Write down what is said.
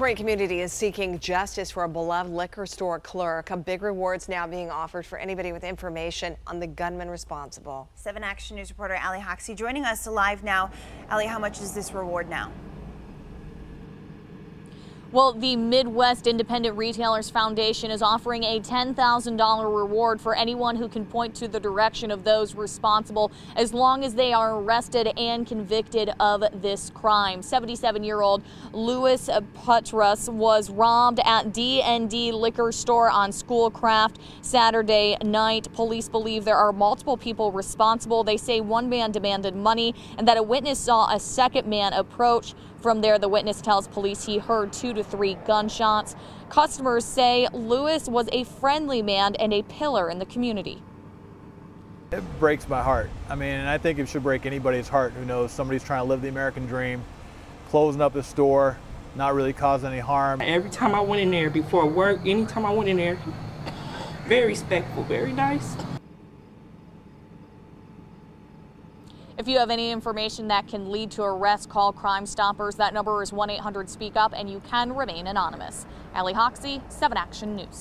Crane community is seeking justice for a beloved liquor store clerk. A big rewards now being offered for anybody with information on the gunman responsible. 7 Action News reporter Ali Hoxie joining us live now. Ali, how much is this reward now? Well, the Midwest Independent Retailers Foundation is offering a $10,000 reward for anyone who can point to the direction of those responsible as long as they are arrested and convicted of this crime. 77-year-old Louis Putras was robbed at D&D Liquor Store on Schoolcraft Saturday night. Police believe there are multiple people responsible. They say one man demanded money and that a witness saw a second man approach. From there, the witness tells police he heard two to three gunshots. Customers say Lewis was a friendly man and a pillar in the community. It breaks my heart. I mean, and I think it should break anybody's heart who knows somebody's trying to live the American dream, closing up a store, not really causing any harm. Every time I went in there before work, anytime I went in there, very respectful, very nice. If you have any information that can lead to arrest, call Crime Stoppers. That number is 1 800 Speak Up, and you can remain anonymous. Ali Hoxie, 7 Action News.